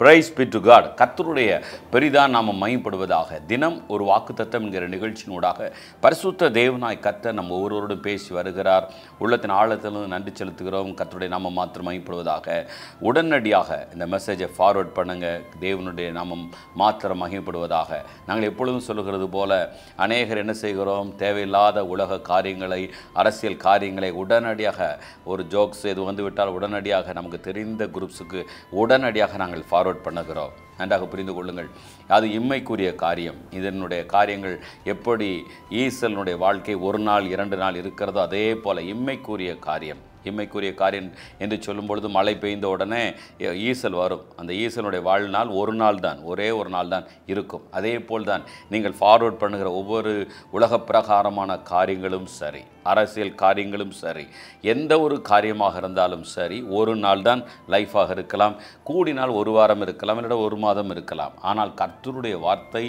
Price B to God கத்தருடைய பெரிதான் நாம் மையப்படுவதாக தினம் ஒரு வாக்குத்தத்தம் என்கிற நிகழ்ச்சியினூடாக பரிசுத்த தேவனாய் கத்த நம்ம ஒவ்வொருவரோடும் பேசி வருகிறார். உள்ளத்தின் ஆழத்திலும் நன்றி செலுத்துகிறோம். கத்தருடைய நாமம் மாத்திரம் மையப்படுவதாக உடனடியாக இந்த மெசேஜை ஃபார்வர்ட் பண்ணுங்கள் தேவனுடைய நாமம் மாத்திரம் மகிமைப்படுவதாக. நாங்கள் எப்பொழுதும் சொல்லுகிறது போல அநேகர் என்ன செய்கிறோம்? தேவையில்லாத உலக காரியங்களை அரசியல் காரியங்களை உடனடியாக ஒரு ஜோக்ஸ் எது வந்துவிட்டால் உடனடியாக நமக்கு தெரிந்த குரூப்ஸுக்கு உடனடியாக நாங்கள் ஃபார்வர்ட் பண்ணுகிறோம். நன்றாக புரிந்து கொள்ளுங்கள். அது இம்மைக்குரிய காரியம். இதனுடைய காரியங்கள் எப்படி ஈசலனுடைய வாழ்க்கை ஒரு நாள் இரண்டு நாள் இருக்கிறதோ அதே போல இம்மைக்குரிய காரியம். இம்மைக்குரிய காரியம் என்று சொல்லும் பொழுது மழை பெய்ந்த உடனே ஈசல் வரும். அந்த ஈசலுடைய வாழ்நாள் ஒரு நாள் தான் ஒரே ஒரு நாள் தான் இருக்கும். அதே போல் தான் நீங்கள் ஃபார்வர்ட் பண்ணுகிற ஒவ்வொரு உலக பிரகாரமான காரியங்களும் சரி அரசியல் காரியங்களும் சரி எந்த ஒரு காரியமாக இருந்தாலும் சரி ஒரு நாள் தான் லைஃபாக இருக்கலாம். கூடினால் ஒரு வாரம் இருக்கலாம் இல்லை ஒரு மாதம் இருக்கலாம். ஆனால் கர்த்தருடைய வார்த்தை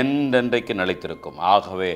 என்றென்றைக்கு நிலைத்திருக்கும். ஆகவே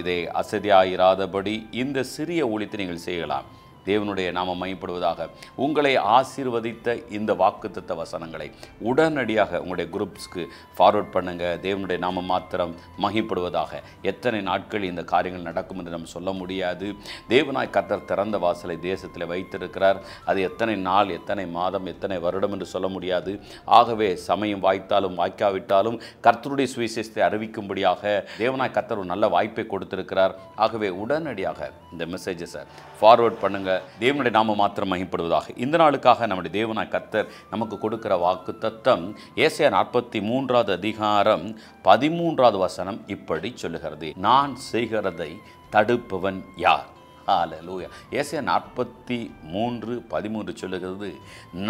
இதை அசதியாயிராதபடி இந்த சிறிய ஊழியத்தை நீங்கள் செய்யலாம். தேவனுடைய நாம மையப்படுவதாக உங்களை ஆசீர்வதித்த இந்த வாக்குத்தத்த வசனங்களை உடனடியாக உங்களுடைய குரூப்ஸ்க்கு ஃபார்வர்ட் பண்ணுங்க. தேவனுடைய நாம மாத்திரம் மகிப்படுவதாக எத்தனை நாட்கள் இந்த காரியங்கள் நடக்கும் என்று நம்ம சொல்ல முடியாது. தேவனாய் கத்தர் திறந்த வாசலை தேசத்தில் வைத்திருக்கிறார். அது எத்தனை நாள் எத்தனை மாதம் எத்தனை வருடம் என்று சொல்ல முடியாது. ஆகவே சமயம் வாய்த்தாலும் வாய்க்காவிட்டாலும் கர்த்தருடைய சுவிசேஷத்தை அறிவிக்கும்படியாக தேவனாய் கத்தர் ஒரு நல்ல வாய்ப்பை கொடுத்திருக்கிறார். ஆகவே உடனடியாக இந்த மெசேஜஸை ஃபார்வர்ட் பண்ணுங்க. தேவனுடைய நாம மாத்திரம் மகிப்படுவதாக இந்த நாளுக்காக நம்முடைய தேவனாய் கத்தர் நமக்கு கொடுக்கிற வாக்கு தத்தம் ஏசியா நாற்பத்தி மூன்றாவது அதிகாரம் பதிமூன்றாவது வசனம் இப்படி சொல்லுகிறது. நான் செய்கிறதை தடுப்பவன் யார்? ஹalleluya ஏசியா நாற்பத்தி மூன்று பதிமூன்று சொல்லுகிறது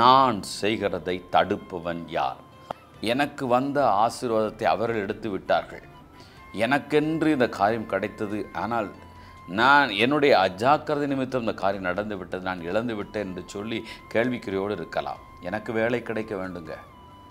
நான் செய்கிறதை தடுப்பவன் யார்? எனக்கு வந்த ஆசீர்வாதத்தை அவர்கள் எடுத்து விட்டார்கள் எனக்கென்று இந்த காரியம் கிடைத்தது ஆனால் நான் என்னுடைய அஜாக்கிரதை நிமித்தம் இந்த காரியம் நடந்து விட்டது நான் இழந்து விட்டேன் என்று சொல்லி கேள்விக்குறியோடு இருக்கலாம். எனக்கு வேலை கிடைக்க வேண்டுங்க.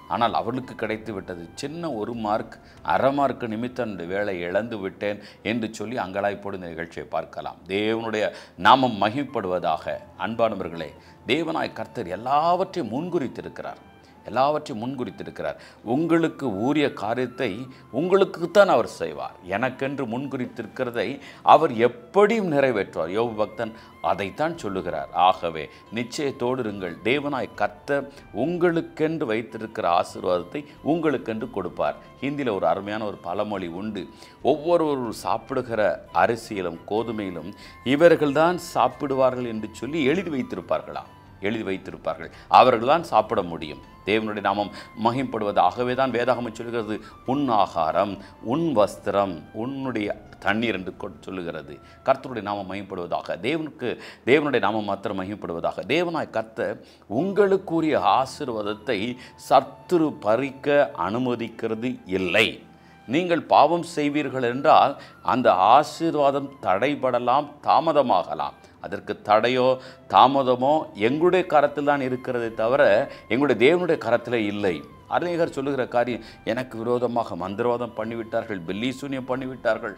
ஆனால் அவளுக்கு கிடைத்து விட்டது. சின்ன ஒரு மார்க் அரை மார்க் நிமித்தம் இந்த வேலை இழந்து விட்டேன் என்று சொல்லி அங்கலாய்ப்போடு இந்த நிகழ்ச்சியை பார்க்கலாம். தேவனுடைய நாமம் மகிழ்ப்படுவதாக அன்பானவர்களே தேவனாய் கர்த்தர் எல்லாவற்றையும் முன்குறித்திருக்கிறார். எல்லாவற்றையும் முன்குறித்திருக்கிறார். உங்களுக்கு ஊரிய காரியத்தை உங்களுக்குத்தான் அவர் செய்வார். எனக்கென்று முன்குறித்திருக்கிறதை அவர் எப்படியும் நிறைவேற்றுவார். யோக பக்தன் அதைத்தான் சொல்லுகிறார். ஆகவே நிச்சயத்தோடு இருங்கள். தேவனாய் கர்த்தர் உங்களுக்கென்று வைத்திருக்கிற ஆசீர்வாதத்தை உங்களுக்கென்று கொடுப்பார். ஹிந்தியில் ஒரு அருமையான ஒரு பழமொழி உண்டு. ஒவ்வொருவரும் சாப்பிடுகிற அரிசியிலும் கோதுமையிலும் இவர்கள்தான் சாப்பிடுவார்கள் என்று சொல்லி எழுதி வைத்திருப்பார்களாம். எழுதி வைத்திருப்பார்கள். அவர்கள்தான் சாப்பிட முடியும். தேவனுடைய நாமம் மகிம்படுவதாகவே தான் வேதாகமம் சொல்கிறது உன் ஆகாரம் உன் வஸ்திரம் உன்னுடைய தண்ணீர் என்று சொல்லுகிறது. கர்த்தருடைய நாமம் மகிம்படுவதாக தேவனுக்கு தேவனுடைய நாமம் மாத்திரம் மகிம்படுவதாக தேவனாய் கர்த்தர் உங்களுக்குரிய ஆசீர்வாதத்தை சத்துரு பறிக்க அனுமதிக்கிறது இல்லை. நீங்கள் பாவம் செய்வீர்கள் என்றால் அந்த ஆசீர்வாதம் தடைபடலாம் தாமதமாகலாம். அதற்கு தடையோ தாமதமோ எங்களுடைய கரத்தில் தான் இருக்கிறதே தவிர எங்களுடைய தேவனுடைய கரத்தில் இல்லை. அறிஞர் சொல்லுகிற காரியம் எனக்கு விரோதமாக மந்திரவாதம் பண்ணிவிட்டார்கள் பெல்லி சூன்யம் பண்ணிவிட்டார்கள்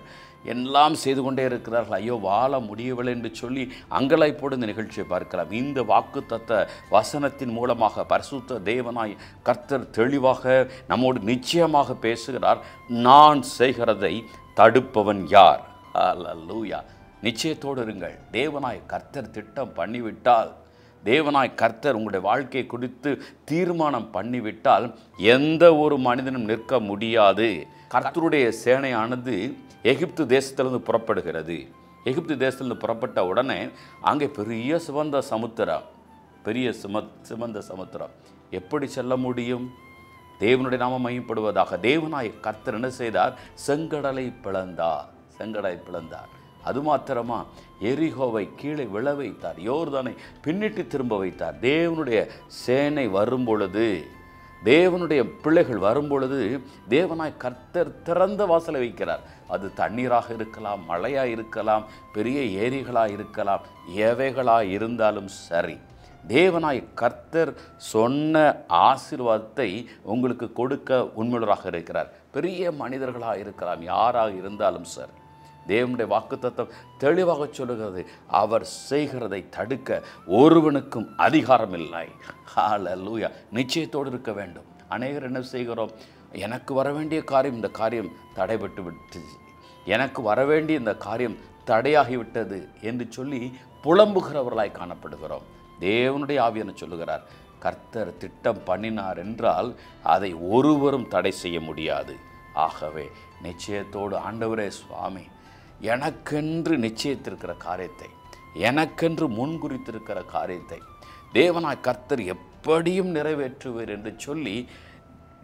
எல்லாம் செய்து கொண்டே இருக்கிறார்கள். ஐயோ வாழ முடியவில்லை என்று சொல்லி அங்கலாய்ப்போடு இந்த நிகழ்ச்சியை பார்க்கலாம். இந்த வாக்கு தத்த வசனத்தின் மூலமாக பரிசுத்த தேவனாய் கர்த்தர் தெளிவாக நம்மோடு நிச்சயமாக பேசுகிறார். நான் செய்கிறதை தடுப்பவன் யார்? லூயா நிச்சயத்தோடு இருங்கள். தேவனாய் கர்த்தர் திட்டம் பண்ணிவிட்டால் தேவனாய் கர்த்தர் உங்களுடைய வாழ்க்கையை குறித்து தீர்மானம் பண்ணிவிட்டால் எந்த ஒரு மனிதனும் நிற்க முடியாது. கர்த்தருடைய சேனையானது எகிப்து தேசத்திலிருந்து புறப்படுகிறது. எகிப்து தேசத்திலிருந்து புறப்பட்ட உடனே அங்கே பெரிய சிவந்த சமுத்திரம் பெரிய சும சிவந்த சமுத்திரம் எப்படி செல்ல முடியும்? தேவனுடைய நாம மையப்படுவதாக தேவனாய் கர்த்தர் என்ன செய்தார்? செங்கடலை பிளந்தார். செங்கடலை பிளந்தார். அது மாத்திரமா எரிகோவை கீழே விழ வைத்தார். யோர்தானை பின்னிட்டு திரும்ப வைத்தார். தேவனுடைய சேனை வரும் பொழுது தேவனுடைய பிள்ளைகள் வரும்பொழுது தேவனாய் கர்த்தர் திறந்த வாசலை வைக்கிறார். அது தண்ணீராக இருக்கலாம் மழையாக இருக்கலாம் பெரிய ஏரிகளாக இருக்கலாம் எவைகளாக இருந்தாலும் சரி. தேவனாய் கர்த்தர் சொன்ன ஆசீர்வாதத்தை உங்களுக்கு கொடுக்க உண்மையுள்ளராக இருக்கிறார். பெரிய மனிதர்களாக இருக்கலாம் யாராக இருந்தாலும் சரி. தேவனுடைய வாக்குத்தத்தம் தெளிவாக சொல்லுகிறது. அவர் செய்கிறதை தடுக்க ஒருவனுக்கும் அதிகாரம் இல்லை லூயா நிச்சயத்தோடு இருக்க வேண்டும். அநேகர் என்ன செய்கிறோம்? எனக்கு வர வேண்டிய காரியம் இந்த காரியம் தடைபட்டு விட்டுச்சு எனக்கு வர வேண்டிய இந்த காரியம் தடையாகிவிட்டது என்று சொல்லி புலம்புகிறவர்களாய் காணப்படுகிறோம். தேவனுடைய ஆவியனை சொல்லுகிறார்? கர்த்தர் திட்டம் பண்ணினார் என்றால் அதை ஒருவரும் தடை செய்ய முடியாது. ஆகவே நிச்சயத்தோடு ஆண்டவரே சுவாமி எனக்கென்று நிச்சயித்திருக்கிற காரியத்தை எனக்கென்று முன்குறித்திருக்கிற காரியத்தை தேவனாய் கர்த்தர் எப்படியும் நிறைவேற்றுவர் என்று சொல்லி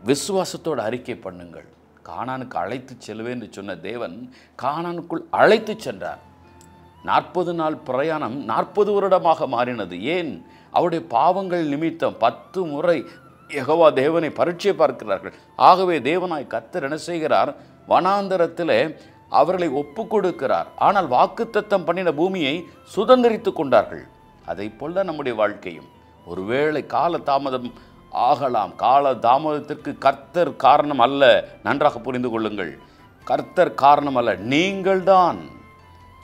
விசுவாசத்தோடு அறிக்கை பண்ணுங்கள். காணானுக்கு அழைத்து செல்வேன் என்று சொன்ன தேவன் காணானுக்குள் அழைத்து சென்றார். நாற்பது நாள் பிரயாணம் நாற்பது வருடமாக மாறினது. ஏன்? அவருடைய பாவங்கள் நிமித்தம் பத்து முறை யகவா தேவனை பரீட்சை பார்க்கிறார்கள். ஆகவே தேவனாய் கத்தர் என்ன செய்கிறார்? வனாந்தரத்தில் அவர்களை ஒப்பு கொடுக்கிறார் ஆனால் வாக்குத்தத்தம் பண்ணின பூமியை சுதந்திரித்து கொண்டார்கள். அதை போல நம்முடைய வாழ்க்கையும். ஒருவேளை கால தாமதம் ஆகலாம். கால தாமதத்திற்கு கர்த்தர் காரணம் அல்ல. நன்றாக புரிந்து கொள்ளுங்கள். கர்த்தர் காரணம் அல்ல. நீங்கள்தான்.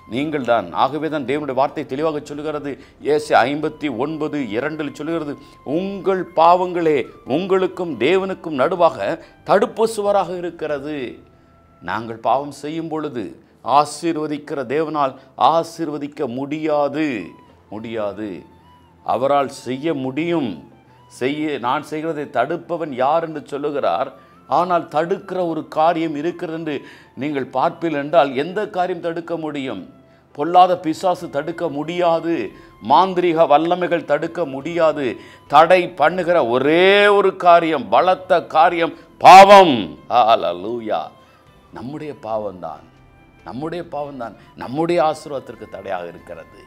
நீங்கள்தான். ஆகவே தான் தேவனுடைய வார்த்தை தெளிவாக சொல்லுகிறது. ஏசி ஐம்பத்தி ஒன்பது இரண்டில் சொல்லுகிறது. உங்கள் பாவங்களே உங்களுக்கும் தேவனுக்கும் நடுவாக தடுப்பு சுவராக இருக்கிறது. நாங்கள் பாவம் செய்யும் பொழுது ஆசீர்வதிக்கிற தேவனால் ஆசீர்வதிக்க முடியாது. முடியாது. அவரால் செய்ய முடியும். செய்ய நான் செய்கிறதை தடுப்பவன் யார் என்று சொல்லுகிறார். ஆனால் தடுக்கிற ஒரு காரியம் இருக்கிறது என்று நீங்கள் பார்ப்பீர்கள் என்றால் எந்த காரியம் தடுக்க முடியும்? பொல்லாத பிசாசு தடுக்க முடியாது. மாந்திரிக வல்லமைகள் தடுக்க முடியாது. தடை பண்ணுகிற ஒரே ஒரு காரியம் பலத்த காரியம் பாவம். ஹalleluya. நம்முடைய பாவம்தான். நம்முடைய பாவம்தான். நம்முடைய ஆசீர்வாதத்திற்கு தடையாக இருக்கிறது.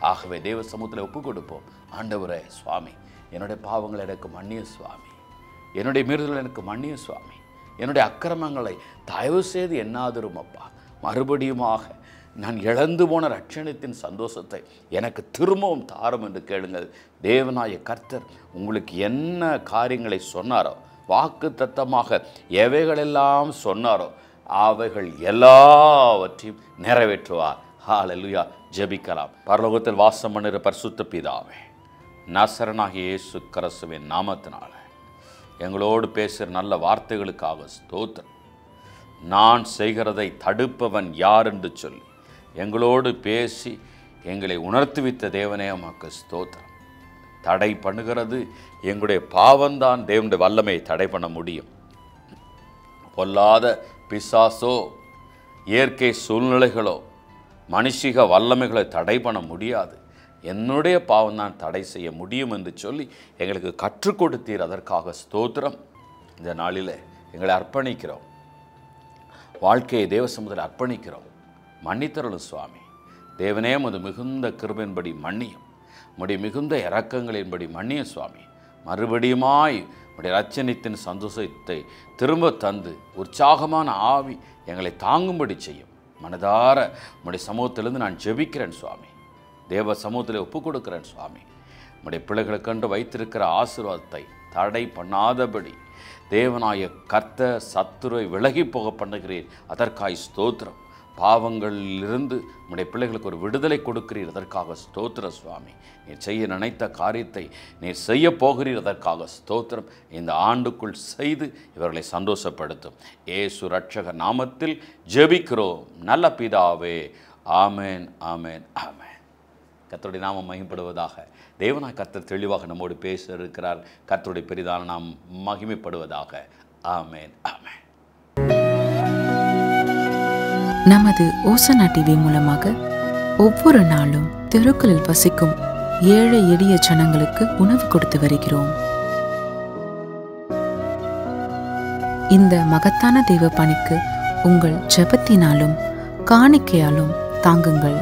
ஆகவே தேவ சமூகத்தில் ஒப்பு கொடுப்போம். ஆண்டவரே சுவாமி என்னுடைய பாவங்கள் எனக்கு மன்னிய சுவாமி. என்னுடைய மீறுதல் எனக்கு மன்னிய சுவாமி. என்னுடைய அக்கிரமங்களை தயவு செய்து என்னாதரும் அப்பா. மறுபடியுமாக நான் இழந்து போன ரட்சணத்தின் சந்தோஷத்தை எனக்கு திரும்பவும் தாரும் என்று கேளுங்கள். தேவநாய கர்த்தர் உங்களுக்கு என்ன காரியங்களை சொன்னாரோ வாக்கு தத்தமாக எவைகளெல்லாம் சொன்னாரோ அவைகள் எல்லாவற்றையும் நிறைவேற்றுவார். ஹாலலுயா ஜெபிக்கலாம். பரலோகத்தில் வாசம் பண்ணுற பரிசுத்த பிதாவே நசரனாகிய இயேசு கிறிஸ்துவின் நாமத்தினால எங்களோடு பேசுகிற நல்ல வார்த்தைகளுக்காக ஸ்தோத்திரம். நான் செய்கிறதை தடுப்பவன் யார் என்று சொல்லி எங்களோடு பேசி எங்களை உணர்த்துவித்த தேவனே உமக்கு ஸ்தோத்திரம். தடை பண்ணுகிறது எங்களுடைய பாவம்தான் தேவனுடைய வல்லமையை தடை பண்ண முடியும். பொல்லாத பிசாசோ இயற்கை சூழ்நிலைகளோ மனுஷிக வல்லமைகளை தடை பண்ண முடியாது. என்னுடைய பாவம் தான் தடை செய்ய முடியும் என்று சொல்லி எங்களுக்கு கற்றுக் கொடுத்தீர் அதற்காக ஸ்தோத்திரம். இந்த நாளில் எங்களை அர்ப்பணிக்கிறோம். வாழ்க்கையை தேவ சமுதிரம் அர்ப்பணிக்கிறோம். மன்னித்தருளும் சுவாமி. தேவனே அது மிகுந்த கிருபையின்படி மன்னியும். உம்முடைய மிகுந்த இறக்கங்களின்படி மன்னிய சுவாமி. மறுபடியுமாய் உடைய ரச்சனித்தின் சந்தோஷத்தை திரும்ப தந்து உற்சாகமான ஆவி எங்களை தாங்கும்படி செய்யும். மனதார உடைய சமூகத்திலிருந்து நான் ஜெபிக்கிறேன் சுவாமி. தேவ சமூகத்தில் ஒப்பு கொடுக்கிறேன் சுவாமி. உடைய பிள்ளைகளை கண்டு வைத்திருக்கிற ஆசீர்வாதத்தை தடை பண்ணாதபடி தேவனாய கர்த்த சத்துருவை விலகி போக பண்ணுகிறேன் அதற்காய் ஸ்தோத்திரம். பாவங்களிலிருந்து நம்முடைய பிள்ளைகளுக்கு ஒரு விடுதலை கொடுக்கிறீர் அதற்காக ஸ்தோத்திர சுவாமி. நீர் செய்ய நினைத்த காரியத்தை நீர் செய்ய போகிறீர் அதற்காக ஸ்தோத்திரம். இந்த ஆண்டுக்குள் செய்து இவர்களை சந்தோஷப்படுத்தும். ஏசு ரட்சக நாமத்தில் ஜெபிக்கிறோம். நல்ல பிதாவே ஆமேன் ஆமேன் ஆமேன். கத்தருடைய நாமம் மகிமைப்படுவதாக. தேவனா கத்தர் தெளிவாக நம்மோடு பேச இருக்கிறார். கத்தருடைய பெரிதான நாம் மகிமைப்படுவதாக. ஆமேன் ஆமேன். நமது ஓசனா டிவி மூலமாக ஒவ்வொரு நாளும் தெருக்களில் வசிக்கும் ஏழை எளிய ஜனங்களுக்கு உணவு கொடுத்து வருகிறோம். இந்த மகத்தான தெய்வ பணிக்கு உங்கள் ஜெபத்தினாலும் காணிக்கையாலும் தாங்குங்கள்.